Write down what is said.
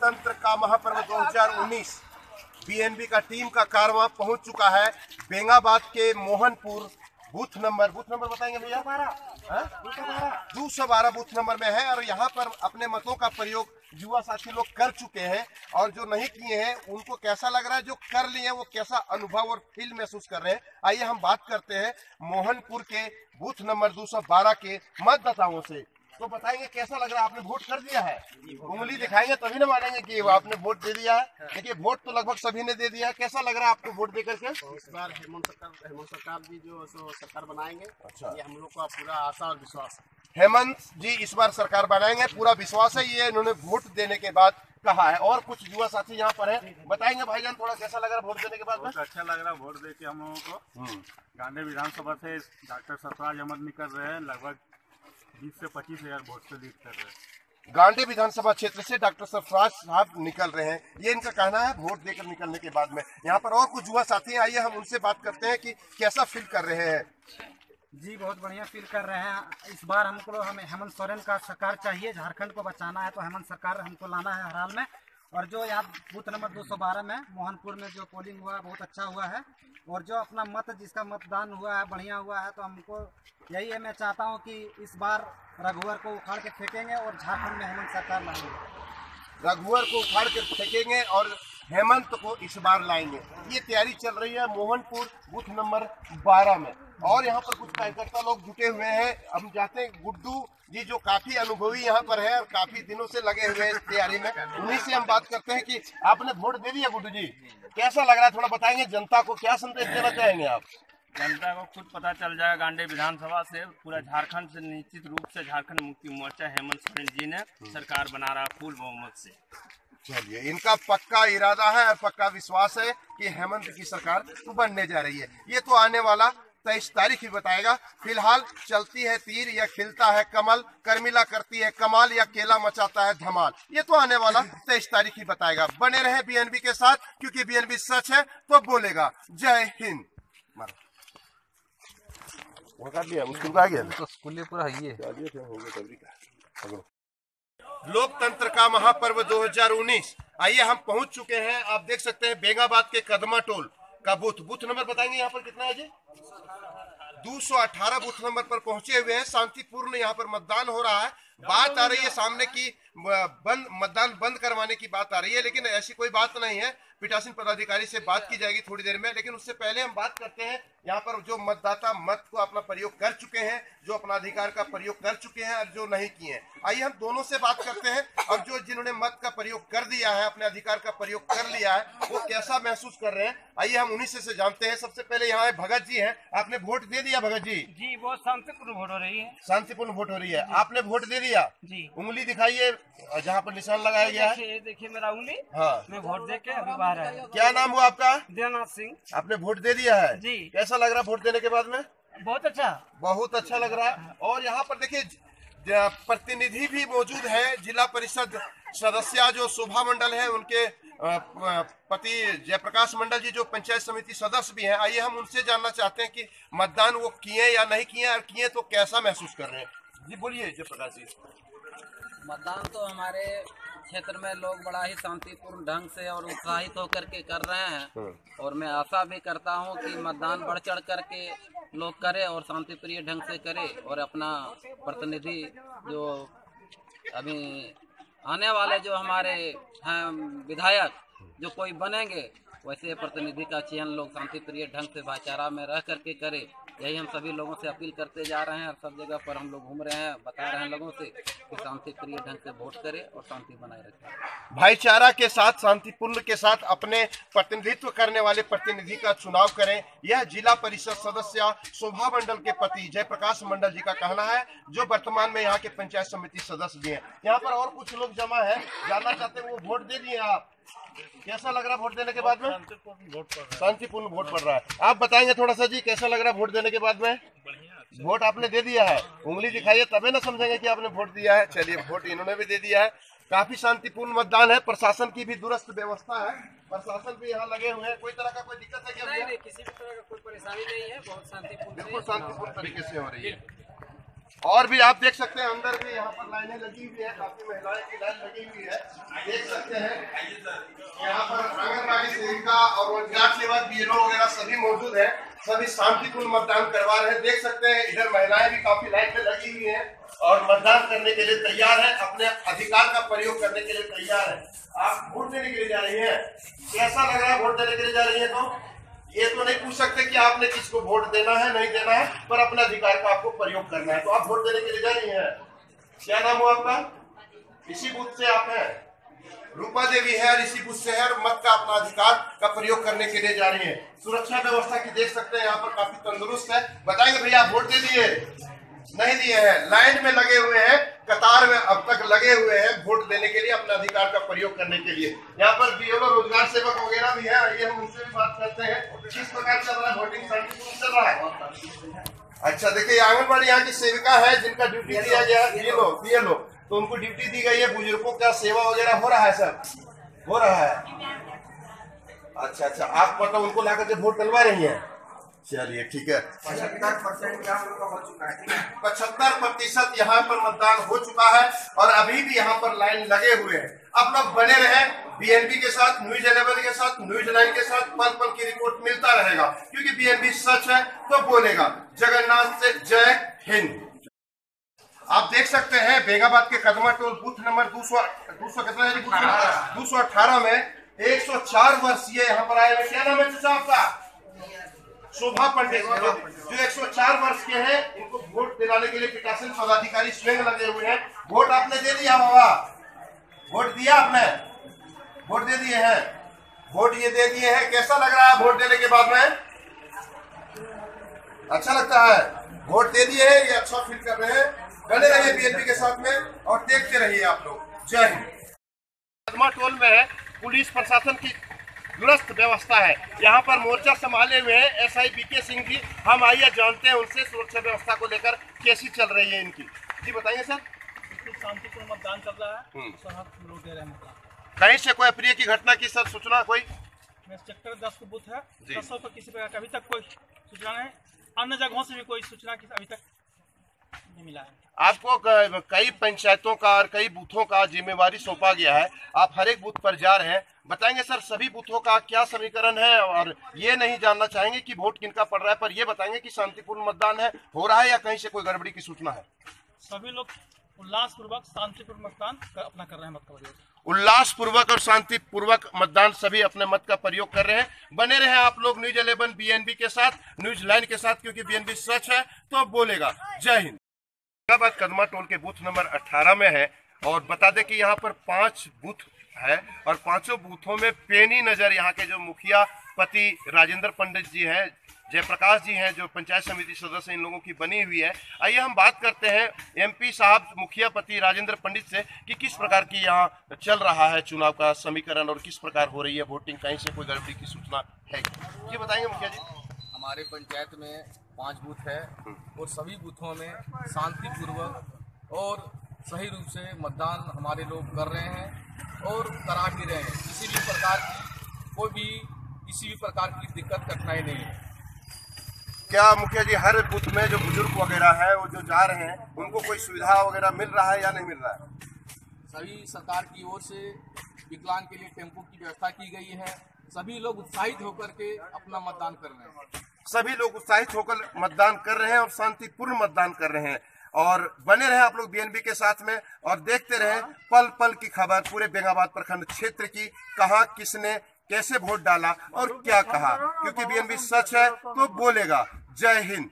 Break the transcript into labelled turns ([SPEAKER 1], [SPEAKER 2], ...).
[SPEAKER 1] लोकतंत्र का महापर्व 2019 बीएनबी का टीम का कारवां पहुँच चुका है। बेंगाबाद के Mohanpur booth number booth number बताएँगे भैया? दो सौ बारह। बूथ नंबर में है और यहाँ पर अपने मतों का प्रयोग युवा साथी लोग कर चुके हैं और जो नहीं किए हैं उनको कैसा लग रहा है जो कर लिए हैं वो कैसा अनुभव और फील महसूस कर रहे हैं? आइए हम बात करते हैं मोहनपुर के बूथ नंबर 212 के मतदाताओं से। तो बताएँगे कैसा लग रहा है? आपने वोट कर दिया है। उंगली दिखाएँगे तभी ना मानेंगे कि आपने वोट दे दिया है। देखिए वोट तो लगभग सभी ने दे दिया है। कैसा लग रहा है आपको वोट दे करके
[SPEAKER 2] इस बार हेमंत सरकार हेमंत सरकार जी जो सरकार बनाएँगे
[SPEAKER 1] अच्छा।
[SPEAKER 2] ये हम लोग का पूरा आशा और विश्वास है।
[SPEAKER 1] हेमंत जी इस बार सरकार बनाएँगे पूरा विश्वास है ये इन्होंने वोट देने के बाद कहा है। और कुछ युवा साथी यहाँ पर है बताएँगे भाईजान थोड़ा कैसा लग रहा है वोट देने के बाद
[SPEAKER 3] बहुत अच्छा लग रहा है वोट दे के हम लोगों को। गांधी विधानसभा से डॉक्टर सरफराज अहमद निकल रहे हैं लगभग 20 से पच्चीस हज़ार वोट से लीड कर रहे हैं।
[SPEAKER 1] गांधी विधानसभा क्षेत्र से डॉक्टर सरफराज साहब निकल रहे हैं। ये इनका कहना है वोट देकर निकलने के बाद में। यहाँ पर और कुछ युवा साथी हैं आइए हम उनसे बात करते हैं कि कैसा फील कर रहे हैं।
[SPEAKER 4] जी बहुत बढ़िया फील कर रहे हैं। इस बार हमको हमें हेमंत सोरेन का सरकार चाहिए झारखंड को बचाना है तो हेमंत सरकार हमको लाना है हर हाल में। और जो यहाँ बूथ नंबर 212 में, मोहनपुर में जो पोलिंग हुआ, बहुत अच्छा हुआ है। और जो अपना मत, जिसका मतदान हुआ है, बढ़िया हुआ है तो हमको यही है, मैं चाहता हूँ कि इस बार रघुवर को उखाड़ के फेंकेंगे और झारखंड में हेमंत सरकार लाएँगे।
[SPEAKER 1] रघुवर को उखाड़ के फेंकेंगे और हेमंत को इस बार लाएँगे। ये तैयारी चल रही है मोहनपुर बूथ नंबर 12 में। और यहाँ पर कुछ कार्यकर्ता लोग जुटे हुए हैं। हम जाते हैं गुड्डू जी जो काफ़ी अनुभवी यहाँ पर है और काफ़ी दिनों से लगे हुए हैं तैयारी में उन्हीं से हम बात करते हैं कि आपने वोट दे दिया गुड्डू जी। कैसा लग रहा है? थोड़ा बताएँगे जनता को क्या संदेश देना चाहेंगे आप?
[SPEAKER 3] जनता को खुद पता चल जाएगा गांडे विधानसभा से। पूरा झारखंड से निश्चित रूप से झारखंड मुक्ति मोर्चा हेमंत सोरेन जी ने सरकार बना रहा फुल बहुमत से।
[SPEAKER 1] चलिए इनका पक्का इरादा है और पक्का विश्वास है कि हेमंत की सरकार बनने जा रही है। ये तो आने वाला तेईस तारीख ही बताएगा। फ़िलहाल चलती है तीर या खिलता है कमल कर्मिला करती है कमाल या केला मचाता है धमाल। ये तो आने वाला तेईस तारीख ही बताएगा। बने रहे बीएनबी के साथ क्योंकि बीएनबी सच है तो बोलेगा जय हिंद। मारो। वो काट लिया मुश्किल का आ गया।
[SPEAKER 5] तो स्कूल पूरा है ये
[SPEAKER 1] लोकतंत्र का महापर्व 2019 आइए हम पहुँच चुके हैं। आप देख सकते हैं बेगाबाद के कदमा टोल। का बूथ बूथ नंबर बताएँगे यहाँ पर कितना है जी? 218 बूथ नंबर पर पहुँचे हुए हैं। शांतिपूर्ण यहाँ पर मतदान हो रहा है। बात आ रही है सामने की बंद, मतदान बंद करवाने की बात आ रही है, लेकिन ऐसी कोई बात नहीं है। पीठासीन पदाधिकारी से बात की जाएगी थोड़ी देर में लेकिन उससे पहले हम बात करते हैं यहाँ पर जो मतदाता मत को अपना प्रयोग कर चुके हैं जो अपना अधिकार का प्रयोग कर चुके हैं और जो नहीं किए हैं। आइए हम दोनों से बात करते हैं और जो जिन्होंने मत का प्रयोग कर दिया है अपने अधिकार का प्रयोग कर लिया है वो कैसा महसूस कर रहे हैं? आइए हम उन्हीं से, से जानते हैं। सबसे पहले यहाँ है भगत जी है आपने वोट दे दिया भगत जी?
[SPEAKER 4] जी बहुत शांतिपूर्ण वोट हो रही है।
[SPEAKER 1] शांतिपूर्ण वोट हो रही है। आपने वोट दे दिया?
[SPEAKER 4] जी।
[SPEAKER 1] उंगली दिखाइए जहाँ पर निशान लगाया गया है।
[SPEAKER 4] देखिए मेरा उंगली।
[SPEAKER 1] हाँ।
[SPEAKER 4] मैं वोट दे के अभी बाहर आया
[SPEAKER 1] क्या नाम हुआ आपका?
[SPEAKER 4] दीनानाथ सिंह।
[SPEAKER 1] आपने वोट दे दिया है?
[SPEAKER 4] जी।
[SPEAKER 1] कैसा लग रहा है वोट देने के बाद में?
[SPEAKER 4] बहुत अच्छा।
[SPEAKER 1] बहुत अच्छा लग रहा है। और यहाँ पर देखिए प्रतिनिधि भी मौजूद है। जिला परिषद सदस्य जो शोभा मंडल है उनके पति जयप्रकाश मंडल जी जो पंचायत समिति सदस्य भी हैं। आइए हम उनसे जानना चाहते हैं कि मतदान वो किए या नहीं किए और किए तो कैसा महसूस कर रहे हैं? जी बोलिए जयप्रकाश जी।
[SPEAKER 6] मतदान तो हमारे क्षेत्र में लोग बड़ा ही शांतिपूर्ण ढंग से और उत्साहित होकर के कर रहे हैं। और मैं आशा भी करता हूँ कि मतदान बढ़ चढ़ करके लोग करें और शांतिप्रिय ढंग से करें और अपना प्रतिनिधि जो अभी आने वाले जो हमारे हैं विधायक जो कोई बनेंगे वैसे प्रतिनिधि का चयन लोग शांति प्रिय ढंग से भाईचारा में रह करके करे, यही हम सभी लोगों से अपील करते जा रहे हैं और सब जगह पर हम लोग घूम रहे हैं, बता रहे हैं लोगों से कि शांति प्रिय ढंग से वोट करें और शांति बनाए रखें।
[SPEAKER 1] भाईचारा के साथ, शांतिपूर्ण के साथ अपने प्रतिनिधित्व करने वाले प्रतिनिधि का चुनाव करें। यह जिला परिषद सदस्य शोभा मंडल के पति जयप्रकाश मंडल जी का कहना है, जो वर्तमान में यहाँ के पंचायत समिति सदस्य भी है। यहाँ पर और कुछ लोग जमा है, जानना चाहते हैं वो वोट दे दिए आप। कैसा लग रहा है वोट देने के बाद में? शांतिपूर्ण वोट पड़ रहा है। आप बताएँगे थोड़ा सा जी कैसा लग रहा है वोट देने के बाद में? वोट आपने दे दिया है। उंगली दिखाइए तबे ना समझेंगे कि आपने वोट दिया है। चलिए वोट इन्होंने भी दे दिया है। काफ़ी शांतिपूर्ण मतदान है। प्रशासन की भी दुरुस्त व्यवस्था है। प्रशासन भी यहाँ लगे हुए हैं। कोई तरह का कोई दिक्कत है क्या नहीं, नहीं,
[SPEAKER 4] किसी भी तरह का कोई परेशानी नहीं है। बहुत शांतिपूर्ण
[SPEAKER 1] बिल्कुल शांतिपूर्ण तरीके से हो रही है। और भी आप देख सकते हैं अंदर भी यहाँ पर लाइनें लगी हुई है, काफ़ी महिलाएँ की लाइन लगी हुई है। देख सकते हैं, यहाँ पर आंगनबाड़ी सेविका और रोज़गार सेवक बीएलओ वगैरह सभी मौजूद है, सभी शांतिपूर्ण मतदान करवा रहे हैं। देख सकते हैं, इधर महिलाएँ भी काफ़ी लाइन में लगी हुई है और मतदान करने के लिए तैयार है, अपने अधिकार का प्रयोग करने के लिए तैयार है। आप वोट देने के लिए जा रही है? कैसा लग रहा है वोट देने के लिए जा रही है तो? ये तो नहीं पूछ सकते कि आपने किसको वोट देना है, नहीं देना है, पर अपने अधिकार का आपको प्रयोग करना है। तो आप वोट देने के लिए जा रही है। क्या नाम हुआ आपका? इसी बूथ से आप हैं? रूपा देवी है और इसी बूथ से है और मत का अपना अधिकार का प्रयोग करने के लिए जा रही है। सुरक्षा व्यवस्था की देख सकते हैं, यहाँ पर काफ़ी तंदुरुस्त है। बताएँगे भैया वोट दे दिए? नहीं दिए हैं। लाइन में लगे हुए हैं, कतार में अब तक लगे हुए हैं वोट देने के लिए, अपने अधिकार का प्रयोग करने के लिए। यहाँ पर बीएलओ रोज़गार सेवक वगैरह भी है, आइए हम उनसे भी बात करते हैं। किस प्रकार चल रहा है वोटिंग चल रहा है। अच्छा देखिए ये आंगनबाड़ी यहाँ की सेविका है जिनका ड्यूटी दिया गया है। बीएलओ बीएलओ तो उनको ड्यूटी दी गई है बुज़ुर्गों का सेवा वगैरह हो रहा है सर? हो रहा है। अच्छा अच्छा आप मतलब उनको ला करके वोट डलवा रही हैं? चलिए ठीक है। पचहत्तर प्रतिशत यहाँ पर मतदान हो चुका है और अभी भी यहाँ पर लाइन लगे हुए हैं। आप लोग बने रहे बीएनबी के साथ न्यूज़ इलेवन के साथ न्यूज़ नाइन के साथ पल पल की रिपोर्ट मिलता रहेगा। क्योंकि बीएनबी सच है तो बोलेगा। जगन्नाथ से जय हिंद। आप देख सकते हैं बेगाबाद के कदमा टोल बूथ नंबर दो सौ सौ कितना है दो सौ अठारह में 104 वर्षीय यहाँ पर आए क्या नाम है चाचा आपका शोभा पंडित जो। जो 104 वर्ष के हैं इनको वोट दिलाने के लिए पीठासीन पदाधिकारी स्वयं लगे हुए हैं। वोट आपने दे दिया बाबा वोट दिया आपने? वोट दे दिए हैं। वोट ये दे दिए हैं। कैसा लग रहा है वोट देने के बाद में? अच्छा लगता है। वोट दे दिए हैं ये अच्छा फील कर रहे हैं। बने रहिए बीएनपी के साथ में और देखते रहिए आप लोग। जय हिंद। टोल में पुलिस प्रशासन की दुरुस्त व्यवस्था है। यहाँ पर मोर्चा संभाले हुए हैं एस आई बी के सिंह जी। हम आइए जानते हैं उनसे सुरक्षा व्यवस्था को लेकर कैसी चल रही है इनकी। जी बताइए सर।
[SPEAKER 5] बिल्कुल शांतिपूर्ण मतदान चल रहा है।
[SPEAKER 1] कहीं से कोई अप्रिय की घटना की सर सूचना कोई?
[SPEAKER 5] मैं सेक्टर दस को बूथ है दसों पर किसी प्रकार अभी तक कोई सूचना नहीं। अन्य जगहों से भी कोई सूचना अभी तक नहीं मिला है।
[SPEAKER 1] आपको कई पंचायतों का और कई बूथों का जिम्मेवारी सौंपा गया है। आप हर एक बूथ पर जा रहे हैं। बताएँगे सर सभी बूथों का क्या समीकरण है? और ये नहीं जानना चाहेंगे कि वोट किनका पड़ रहा है पर ये बताएँगे कि शांतिपूर्ण मतदान है हो रहा है या कहीं से कोई गड़बड़ी की सूचना है?
[SPEAKER 5] सभी लोग उल्लासपूर्वक शांतिपूर्ण मतदान अपना कर रहे हैं मत का प्रयोग।
[SPEAKER 1] उल्लास पूर्वक और शांति पूर्वक मतदान, सभी अपने मत का प्रयोग कर रहे हैं। बने रहे आप लोग न्यूज़ इलेवन बीएनबी के साथ, न्यूज़ लाइन के साथ, क्योंकि बीएनबी सच है तो बोलेगा, जय हिंद। हैदराबाद कदमा टोल के बूथ नंबर 18 में है, और बता दें कि यहाँ पर पाँच बूथ है, और पाँचों बूथों में पेनी नज़र यहाँ के जो मुखिया पति राजेंद्र पंडित जी हैं जयप्रकाश जी हैं जो पंचायत समिति सदस्य इन लोगों की बनी हुई है। आइए हम बात करते हैं एमपी साहब मुखिया पति राजेंद्र पंडित से कि किस प्रकार की यहाँ चल रहा है चुनाव का समीकरण और किस प्रकार हो रही है वोटिंग? कहीं से कोई गड़बड़ी की सूचना है? ये बताएँगे मुखिया जी।
[SPEAKER 7] हमारे पंचायत में पाँच बूथ है और सभी बूथों में शांतिपूर्वक और सही रूप से मतदान हमारे लोग कर रहे हैं और करा भी रहे हैं। किसी भी प्रकार की कोई भी किसी भी प्रकार की दिक्कत कठिनाई नहीं है।
[SPEAKER 1] क्या मुखिया जी हर बूथ में जो बुज़ुर्ग वगैरह है वो जो जा रहे हैं उनको कोई सुविधा वगैरह मिल रहा है या नहीं मिल रहा है?
[SPEAKER 7] सभी सरकार की ओर से विकलांग के लिए टेंपो की व्यवस्था की गई है। सभी लोग उत्साहित होकर के अपना मतदान कर रहे हैं।
[SPEAKER 1] सभी लोग उत्साहित होकर मतदान कर रहे हैं और शांतिपूर्ण मतदान कर रहे हैं। और बने रहे आप लोग बीएनबी के साथ में और देखते रहे पल पल की खबर पूरे बेंगाबाद प्रखंड क्षेत्र की कहा किसने कैसे वोट डाला और क्या कहा? क्योंकि बीएनबी सच है तो बोलेगा। जय हिंद।